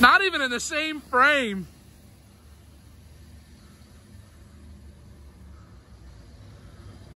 Not even in the same frame.